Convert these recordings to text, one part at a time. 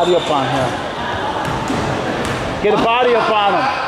Body him. Get a body up on him.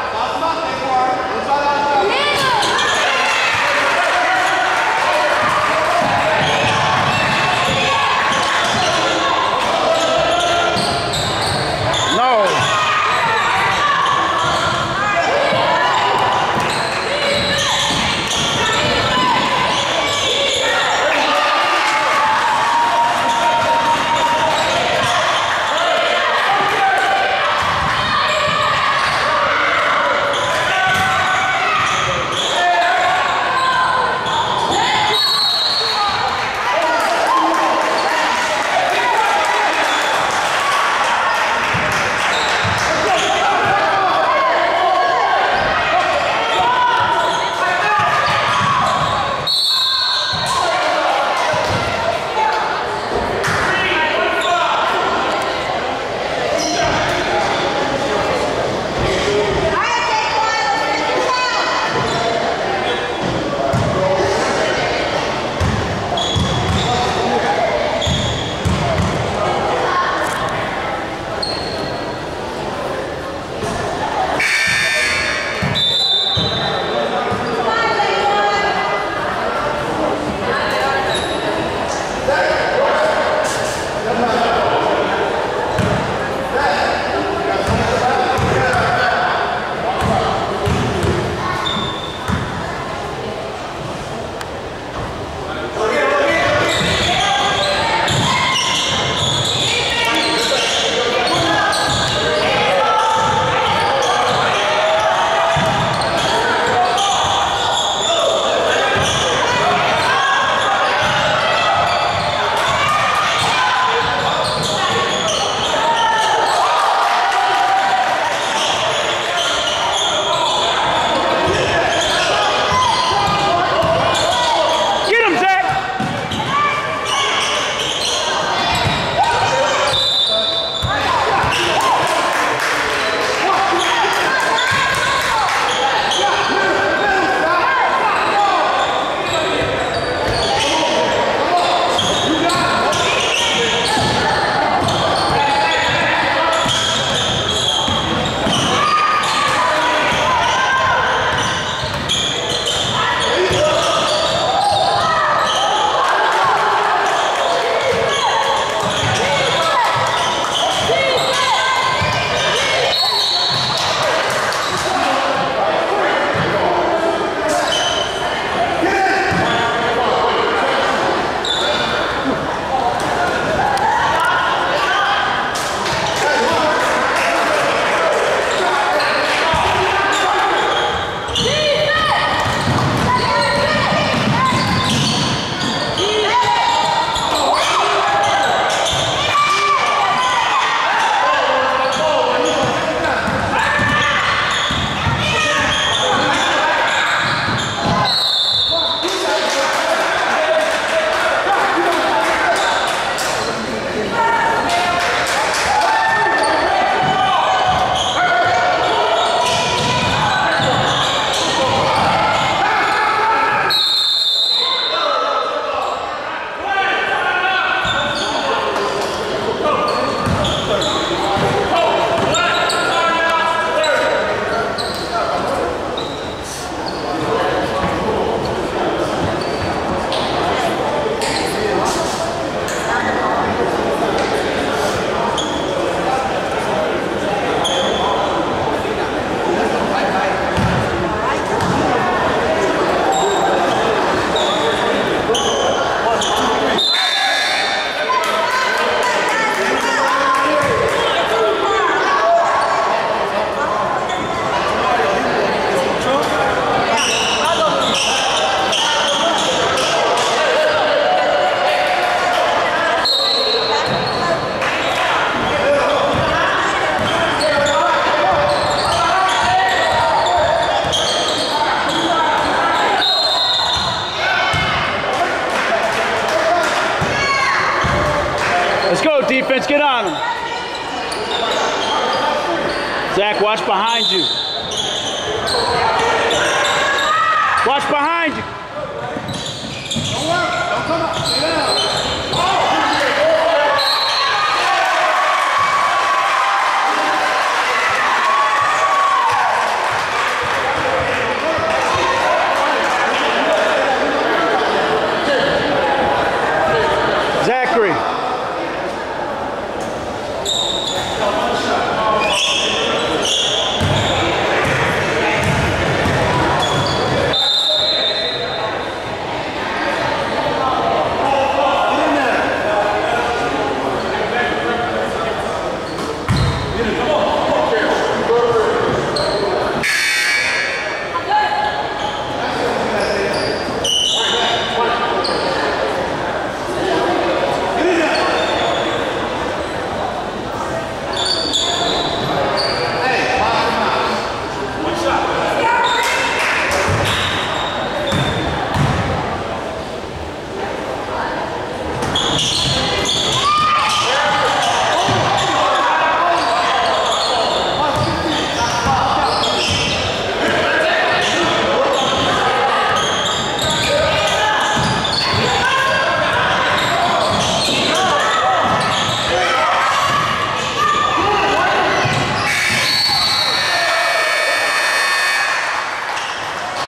Watch behind you.